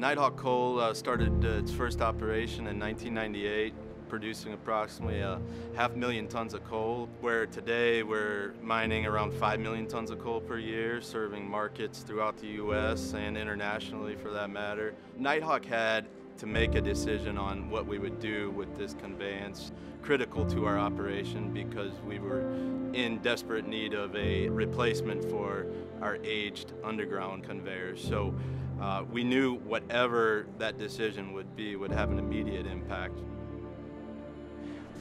Knight Hawk Coal uh, started uh, its first operation in 1998 producing approximately a half million tons of coal, where today we're mining around 5 million tons of coal per year, serving markets throughout the U.S. and internationally for that matter. Knight Hawk had to make a decision on what we would do with this conveyance, critical to our operation because we were in desperate need of a replacement for our aged underground conveyors. So uh, we knew whatever that decision would be would have an immediate impact.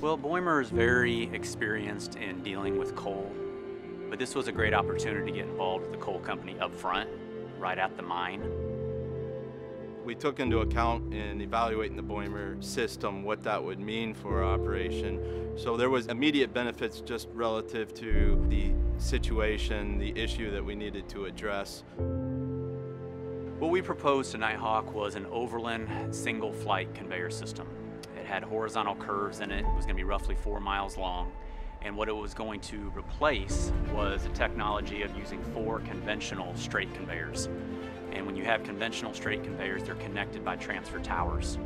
Well, BEUMER is very experienced in dealing with coal, but this was a great opportunity to get involved with the coal company up front, right at the mine. We took into account in evaluating the BEUMER system what that would mean for our operation. So there was immediate benefits just relative to the situation, the issue that we needed to address. What we proposed to Knight Hawk was an overland single flight conveyor system It had horizontal curves in it. It was going to be roughly four miles long. And what it was going to replace was a technology of using four conventional straight conveyors. And when you have conventional straight conveyors, they're connected by transfer towers.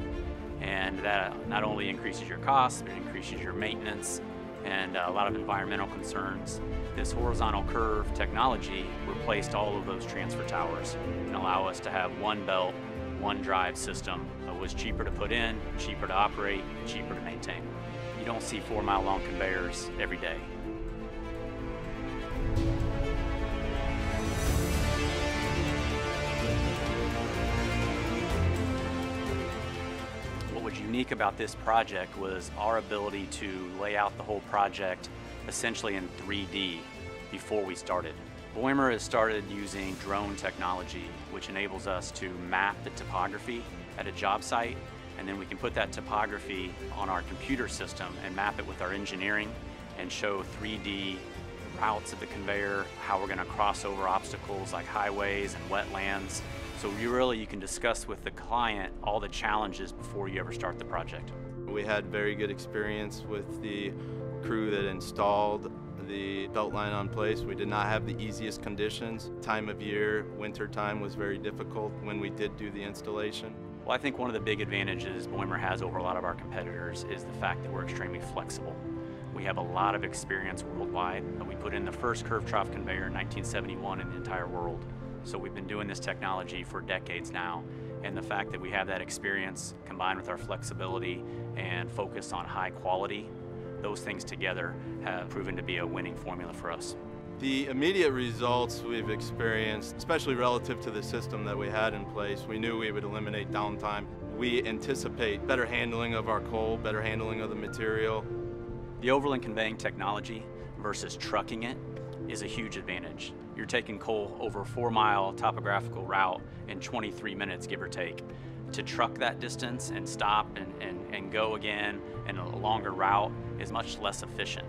And that not only increases your costs, but it increases your maintenance and uh, a lot of environmental concerns. This horizontal curve technology replaced all of those transfer towers and allow us to have one belt one drive system It was cheaper to put in, cheaper to operate, cheaper to maintain. You don't see four mile long conveyors every day. Unique about this project was our ability to lay out the whole project essentially in 3D before we started. BEUMER has started using drone technology, which enables us to map the topography at a job site, and then we can put that topography on our computer system and map it with our engineering and show 3D routes of the conveyor, how we're gonna cross over obstacles like highways and wetlands. So you really, you can discuss with the client all the challenges before you ever start the project. We had very good experience with the crew that installed the belt line on place. We did not have the easiest conditions. Time of year, winter time was very difficult when we did do the installation. Well, I think one of the big advantages BEUMER has over a lot of our competitors is the fact that we're extremely flexible. We have a lot of experience worldwide. We put in the first curve trough conveyor in 1971 in the entire world. So we've been doing this technology for decades now. And the fact that we have that experience combined with our flexibility and focus on high quality those things together have proven to be a winning formula for us. The immediate results we've experienced, especially relative to the system that we had in place, we knew we would eliminate downtime. We anticipate better handling of our coal, better handling of the material. The overland conveying technology versus trucking it is a huge advantage. You're taking coal over a four mile topographical route in 23 minutes, give or take to truck that distance and stop and, and, and go again in a longer route is much less efficient.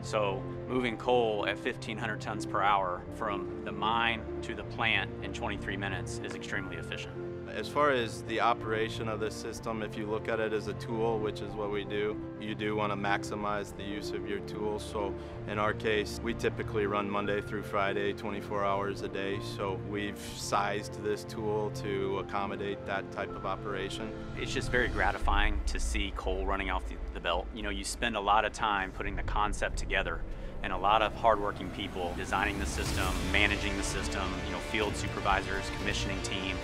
So moving coal at 1,500 tons per hour from the mine to the plant in 23 minutes is extremely efficient. As far as the operation of this system, if you look at it as a tool, which is what we do, you do want to maximize the use of your tools. So in our case, we typically run Monday through Friday, 24 hours a day. So we've sized this tool to accommodate that type of operation. It's just very gratifying to see coal running off the, the belt. You know, you spend a lot of time putting the concept together and a lot of hardworking people designing the system, managing the system, you know, field supervisors, commissioning team,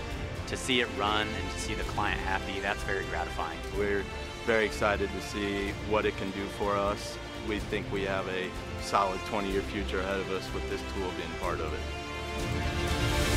to see it run and to see the client happy, that's very gratifying. We're very excited to see what it can do for us. We think we have a solid 20-year future ahead of us with this tool being part of it.